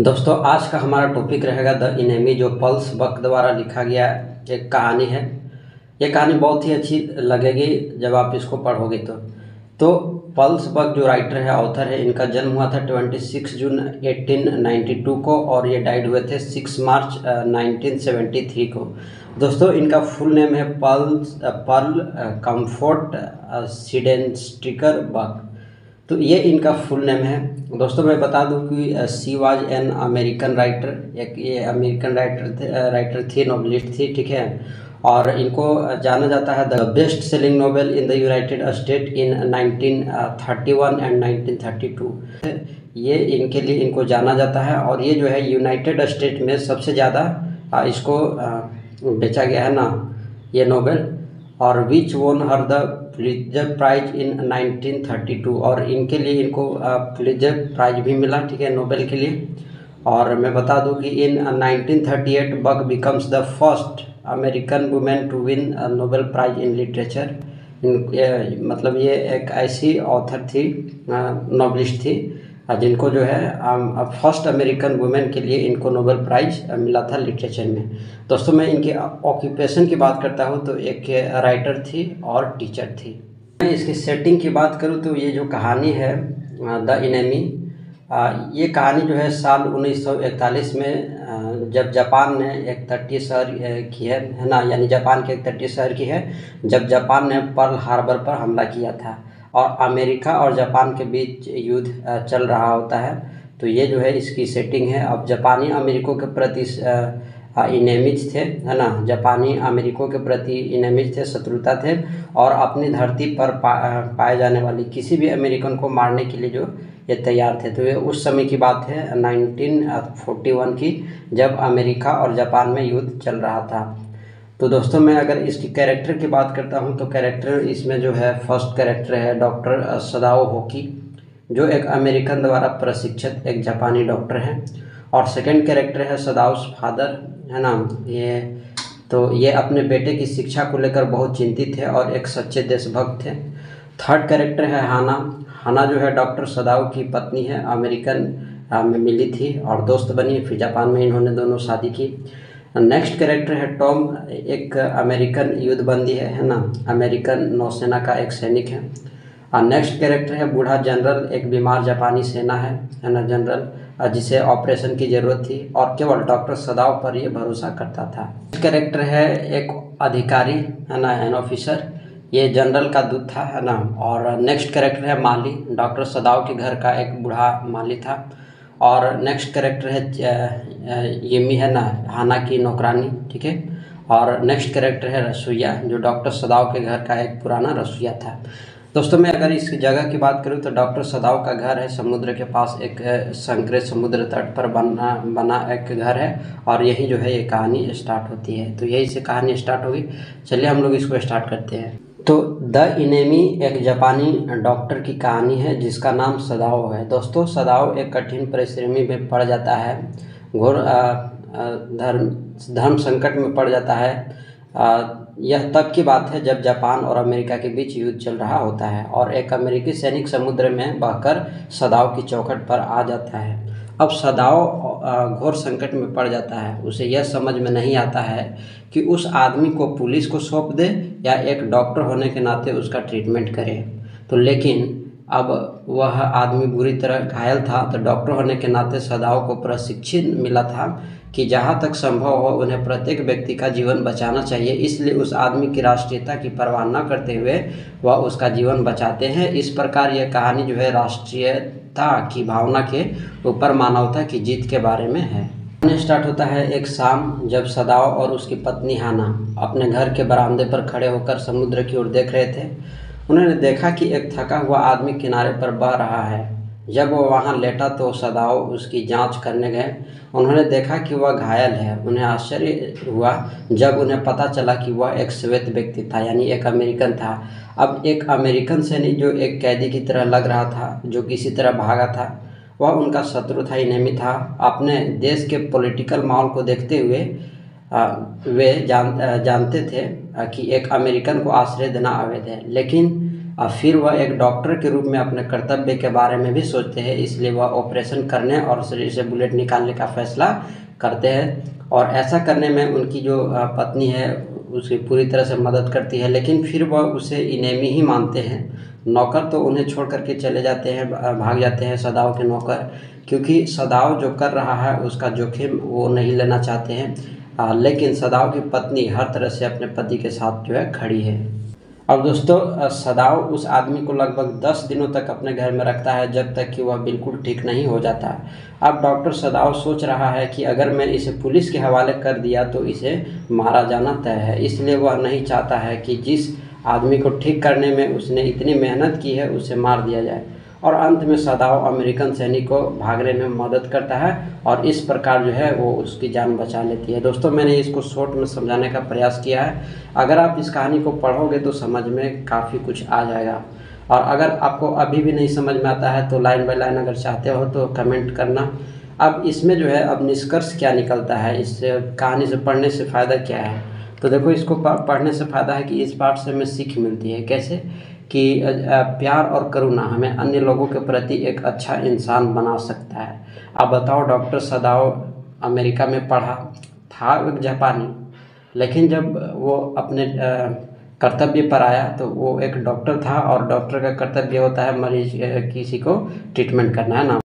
दोस्तों, आज का हमारा टॉपिक रहेगा द इनेमी जो पल्स बक द्वारा लिखा गया एक कहानी है। ये कहानी बहुत ही अच्छी लगेगी जब आप इसको पढ़ोगे तो। तो पल्स बक जो राइटर है ऑथर है, इनका जन्म हुआ था 26 जून 1892 को और ये डाइड हुए थे 6 मार्च 1973 को। दोस्तों, इनका फुल नेम है Pearl Pearl Comfort Sydenstricker Buck तो ये इनका फुल नेम है। दोस्तों, मैं बता दूँ कि she was an American writer एक ये अमेरिकन राइटर थे राइटर थी, नॉवलिस्ट थी, ठीक है? और इनको जाना जाता है the best selling novel in the United State in 1931 and 1932 ये इनके लिए इनको जाना जाता है और ये जो है यूनाइटेड स्टेट में सबसे ज़्यादा इसको बेचा गया है ना, ये नोवेल और विच वोन हर द प्लिजर प्राइज इन 1932 और इनके लिए इनको प्लिजर प्राइज भी मिला, ठीक है, नोबेल के लिए। और मैं बता दूँ कि in 1938 Buck becomes the first American women to win Nobel prize in literature मतलब ये एक ऐसी ऑथर थी नॉवलिस्ट थी। जिनको जो है फ़र्स्ट अमेरिकन वुमेन के लिए इनको नोबेल प्राइज मिला था लिटरेचर में। दोस्तों, मैं इनके ऑक्यूपेशन की बात करता हूँ तो एक राइटर थी और टीचर थी। मैं इसकी सेटिंग की बात करूँ तो ये जो कहानी है द इनेमी ये कहानी जो है, साल 1941 में जब जापान ने एक तटीय शहर की है है ना? यानी जापान के एक तटीय शहर की है, जब जापान ने पर्ल हार्बर पर हमला किया था। और अमेरिका और जापान के बीच युद्ध चल रहा होता है। तो ये जो है इसकी सेटिंग है। अब जापानी अमेरिकों के प्रति इनेमिज थे है ना? जापानी अमेरिकों के प्रति इनेमिज थे शत्रुता थे और अपनी धरती पर पा, पाए जाने वाली किसी भी अमेरिकन को मारने के लिए जो ये तैयार थे। तो ये उस समय की बात है 1941 की जब अमेरिका और जापान में युद्ध चल रहा था। तो दोस्तों, मैं अगर इसकी कैरेक्टर की बात करता हूँ तो कैरेक्टर इसमें जो है फ़र्स्ट कैरेक्टर है डॉक्टर सदाओ होकी, जो एक अमेरिकन द्वारा प्रशिक्षित एक जापानी डॉक्टर हैं। और सेकंड कैरेक्टर है सदाउस फादर है ना? ये तो ये अपने बेटे की शिक्षा को लेकर बहुत चिंतित है और एक सच्चे देशभक्त थे थर्ड कैरेक्टर है हाना। हाना जो है डॉक्टर सदाओ की पत्नी है, अमेरिकन में मिली थी और दोस्त बनी, फिर जापान में इन्होंने दोनों शादी की। नेक्स्ट कैरेक्टर है टॉम एक अमेरिकन युद्धबंदी है है ना? अमेरिकन नौसेना का एक सैनिक है। और नेक्स्ट कैरेक्टर है बूढ़ा जनरल एक बीमार जापानी सेना है है ना जनरल जिसे ऑपरेशन की ज़रूरत थी, और केवल डॉक्टर सदाव पर ये भरोसा करता था। कैरेक्टर है एक अधिकारी, है ना एन ऑफिसर ये जनरल का दूत था, है ना? और नेक्स्ट कैरेक्टर है माली डॉक्टर सदाव के घर का एक बूढ़ा माली था। और नेक्स्ट करेक्टर है येमी है ना हाना की नौकरानी, ठीक है? और नेक्स्ट करेक्टर है रसोईया, जो डॉक्टर सदाव के घर का एक पुराना रसोईया था। दोस्तों, मैं अगर इस जगह की बात करूँ तो डॉक्टर सदाव का घर है, समुद्र के पास एक संकरे समुद्र तट पर बना बना एक घर है, और यही जो है, ये कहानी स्टार्ट होती है। तो यही से कहानी स्टार्ट होगी। चलिए, हम लोग इसको स्टार्ट करते हैं। तो द इनेमी एक जापानी डॉक्टर की कहानी है जिसका नाम सदाओ है। दोस्तों सदाओ एक कठिन परिश्रमी में पड़ जाता है। घोर धर्म धर्म संकट में पड़ जाता है। आ, यह तब की बात है जब जापान और अमेरिका के बीच युद्ध चल रहा होता है और एक अमेरिकी सैनिक समुद्र में बहकर सदाओ की चौखट पर आ जाता है। अब सदाओ घोर संकट में पड़ जाता है। उसे यह समझ में नहीं आता है कि उस आदमी को पुलिस को सौंप दे या एक डॉक्टर होने के नाते उसका ट्रीटमेंट करे। तो लेकिन अब वह आदमी बुरी तरह घायल था तो डॉक्टर होने के नाते सदाओं को प्रशिक्षित मिला था कि जहाँ तक संभव हो उन्हें प्रत्येक व्यक्ति का जीवन बचाना चाहिए। इसलिए उस आदमी की राष्ट्रीयता की परवाह न करते हुए वह उसका जीवन बचाते हैं। इस प्रकार यह कहानी जो है राष्ट्रीयता की भावना के ऊपर मानवता की जीत के बारे में है। स्टार्ट होता है एक शाम जब सदाव और उसकी पत्नी हाना अपने घर के बरामदे पर खड़े होकर समुद्र की ओर देख रहे थे। उन्होंने देखा कि एक थका हुआ आदमी किनारे पर बह रहा है। जब वो वहाँ लेटा तो सदाओ उसकी जाँच करने गए। उन्होंने देखा कि वह घायल है। उन्हें आश्चर्य हुआ जब उन्हें पता चला कि वह एक श्वेत व्यक्ति था, यानी एक अमेरिकन था। अब एक अमेरिकन सैनिक जो एक कैदी की तरह लग रहा था, जो किसी तरह भागा था, वह उनका शत्रु था इनेमी था अपने देश के पॉलिटिकल माहौल को देखते हुए वे जान जानते थे कि एक अमेरिकन को आश्रय देना अवैध है। लेकिन फिर वह एक डॉक्टर के रूप में अपने कर्तव्य के बारे में भी सोचते हैं, इसलिए वह ऑपरेशन करने और शरीर से बुलेट निकालने का फैसला करते हैं। और ऐसा करने में उनकी जो पत्नी है उसकी पूरी तरह से मदद करती है, लेकिन फिर वह उसे इनेमी ही मानते हैं। नौकर तो उन्हें छोड़ करके चले जाते हैं भाग जाते हैं सदाव के नौकर, क्योंकि सदाव जो कर रहा है, उसका जोखिम वो नहीं लेना चाहते हैं। लेकिन सदाव की पत्नी हर तरह से अपने पति के साथ जो है खड़ी है। अब दोस्तों सदाव उस आदमी को लगभग दस दिनों तक अपने घर में रखता है, जब तक कि वह बिल्कुल ठीक नहीं हो जाता। अब डॉक्टर सदाव सोच रहा है कि अगर मैं इसे पुलिस के हवाले कर दिया तो इसे मारा जाना तय है। इसलिए वह नहीं चाहता है कि जिस आदमी को ठीक करने में उसने इतनी मेहनत की है, उसे मार दिया जाए। और अंत में सदाव अमेरिकन सैनिक को भागने में मदद करता है और इस प्रकार जो है वो उसकी जान बचा लेती है। दोस्तों, मैंने इसको शॉर्ट में समझाने का प्रयास किया है। अगर आप इस कहानी को पढ़ोगे तो समझ में काफ़ी कुछ आ जाएगा। और अगर आपको अभी भी नहीं समझ में आता है तो लाइन बाय लाइन अगर चाहते हो तो कमेंट करना। अब इसमें जो है, अब निष्कर्ष क्या निकलता है? इससे, कहानी से पढ़ने से फ़ायदा क्या है? तो देखो, इसको पढ़ने से फ़ायदा है कि इस पाठ से हमें सीख मिलती है। कैसे? कि प्यार और करुणा हमें अन्य लोगों के प्रति एक अच्छा इंसान बना सकता है। आप बताओ, डॉक्टर सदाओ अमेरिका में पढ़ा था एक जापानी, लेकिन जब वो अपने कर्तव्य पर आया तो वो एक डॉक्टर था और डॉक्टर का कर्तव्य होता है मरीज़ किसी को ट्रीटमेंट करना, है ना?